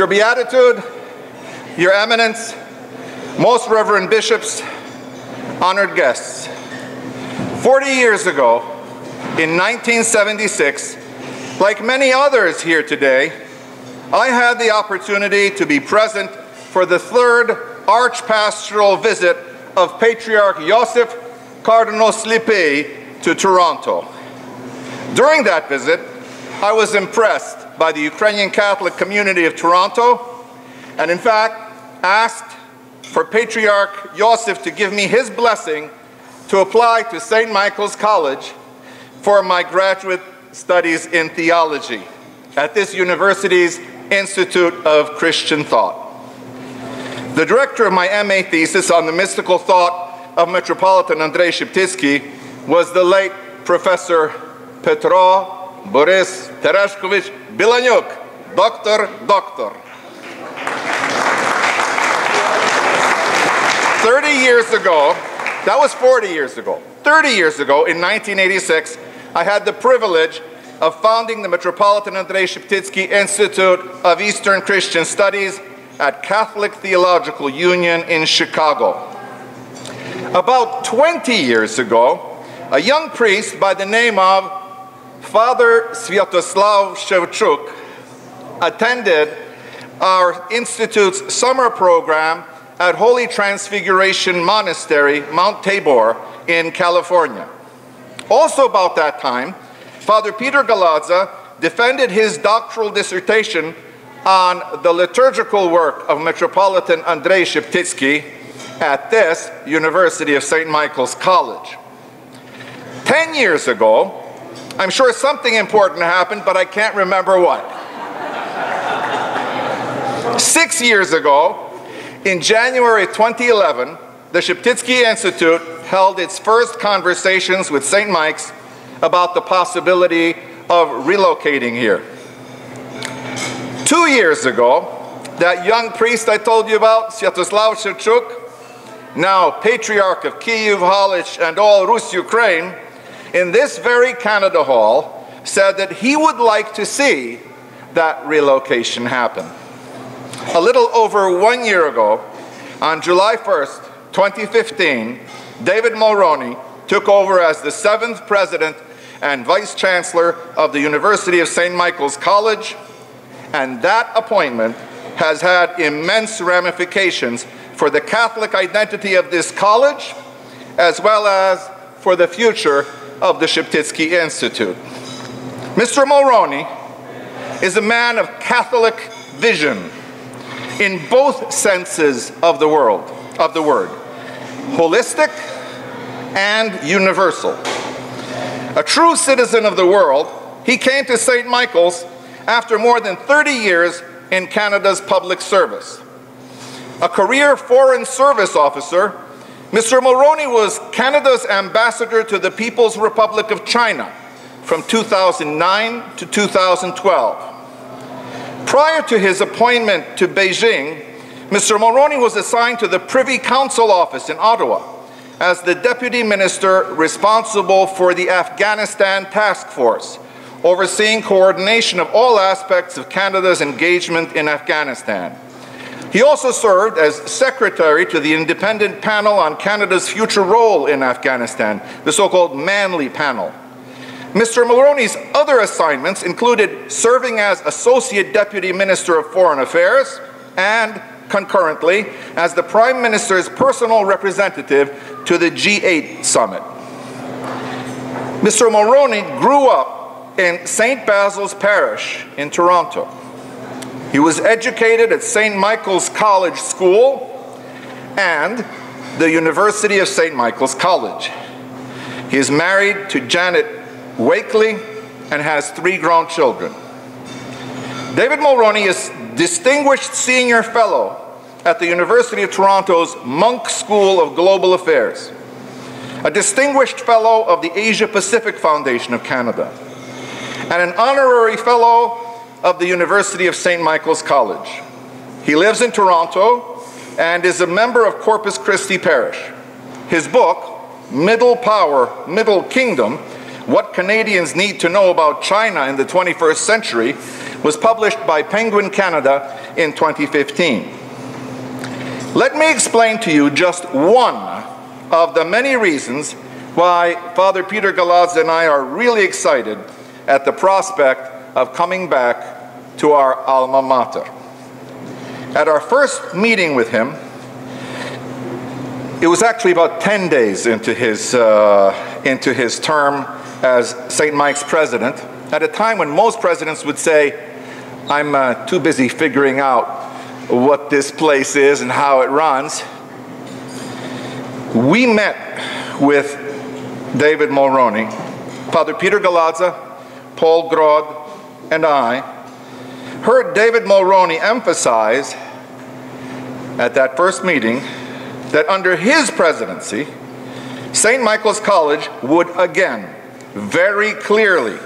Your Beatitude, Your Eminence, Most Reverend Bishops, honored guests. 40 years ago, in 1976, like many others here today, I had the opportunity to be present for the third archpastoral visit of Patriarch Joseph Cardinal Slipyj to Toronto. During that visit, I was impressed by the Ukrainian Catholic community of Toronto, and in fact, asked for Patriarch Joseph to give me his blessing to apply to St. Michael's College for my graduate studies in theology at this university's Institute of Christian Thought. The director of my MA thesis on the mystical thought of Metropolitan Andrei Sheptytsky was the late Professor Petro Boris Tereshkovich Bilaniuk, Doctor, Doctor. 30 years ago, that was 40 years ago, 30 years ago in 1986, I had the privilege of founding the Metropolitan Andrei Sheptytsky Institute of Eastern Christian Studies at Catholic Theological Union in Chicago. About 20 years ago, a young priest by the name of Father Sviatoslav Shevchuk attended our Institute's summer program at Holy Transfiguration Monastery, Mount Tabor in California. Also about that time, Father Peter Galadza defended his doctoral dissertation on the liturgical work of Metropolitan Andrei Sheptytsky at this University of St. Michael's College. Ten years ago, I'm sure something important happened, but I can't remember what. Six years ago, in January 2011, the Sheptytsky Institute held its first conversations with St. Mike's about the possibility of relocating here. Two years ago, that young priest I told you about, Sviatoslav Shevchuk, now Patriarch of Kiev, Halych, and all Rus Ukraine, in this very Canada Hall, said that he would like to see that relocation happen. A little over one year ago, on July 1st, 2015, David Mulroney took over as the seventh president and vice chancellor of the University of St. Michael's College, and that appointment has had immense ramifications for the Catholic identity of this college, as well as for the future of the Sheptytsky Institute. Mr. Mulroney is a man of Catholic vision in both senses of the world, of the word, holistic and universal. A true citizen of the world, he came to St. Michael's after more than 30 years in Canada's public service. A career foreign service officer, Mr. Mulroney was Canada's ambassador to the People's Republic of China from 2009 to 2012. Prior to his appointment to Beijing, Mr. Mulroney was assigned to the Privy Council office in Ottawa as the deputy minister responsible for the Afghanistan Task Force, overseeing coordination of all aspects of Canada's engagement in Afghanistan. He also served as secretary to the independent panel on Canada's future role in Afghanistan, the so-called Manley Panel. Mr. Mulroney's other assignments included serving as Associate Deputy Minister of Foreign Affairs and, concurrently, as the Prime Minister's personal representative to the G8 summit. Mr. Mulroney grew up in St. Basil's Parish in Toronto. He was educated at St. Michael's College School and the University of St. Michael's College. He is married to Janet Wakely, and has three grown children. David Mulroney is Distinguished Senior Fellow at the University of Toronto's Munk School of Global Affairs, a Distinguished Fellow of the Asia Pacific Foundation of Canada, and an Honorary Fellow of the University of St. Michael's College. He lives in Toronto and is a member of Corpus Christi Parish. His book, Middle Power, Middle Kingdom, what Canadians Need to Know About China in the 21st Century was published by Penguin Canada in 2015. Let me explain to you just one of the many reasons why Father Peter Galadza and I are really excited at the prospect of coming back to our alma mater. At our first meeting with him, it was actually about 10 days into his, uh, into his term as St. Mike's president, at a time when most presidents would say, I'm uh, too busy figuring out what this place is and how it runs. We met with David Mulroney, Father Peter Galadza, Paul Grod, and I heard David Mulroney emphasize at that first meeting that under his presidency, St. Michael's College would again very clearly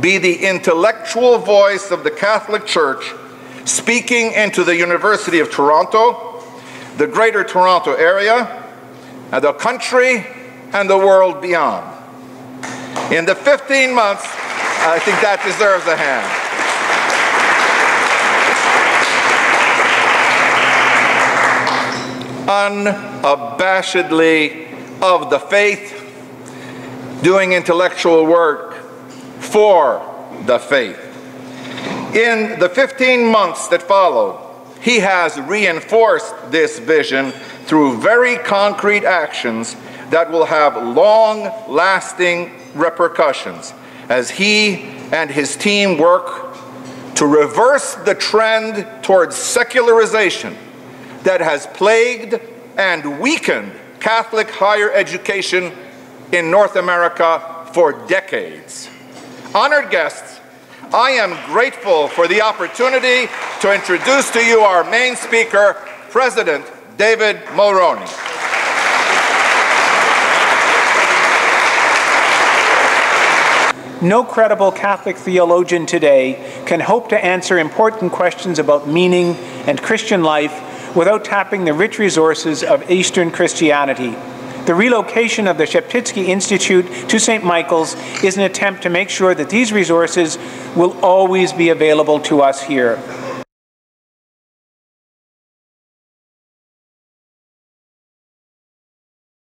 be the intellectual voice of the Catholic Church speaking into the University of Toronto, the Greater Toronto Area, and the country and the world beyond. In the 15 months, I think that deserves a hand. Unabashedly of the faith, doing intellectual work for the faith. In the 15 months that followed, he has reinforced this vision through very concrete actions that will have long lasting repercussions as he and his team work to reverse the trend towards secularization that has plagued and weakened Catholic higher education in North America for decades. Honored guests, I am grateful for the opportunity to introduce to you our main speaker, President David Mulroney. No credible Catholic theologian today can hope to answer important questions about meaning and Christian life without tapping the rich resources of Eastern Christianity. The relocation of the Sheptytsky Institute to St. Michael's is an attempt to make sure that these resources will always be available to us here.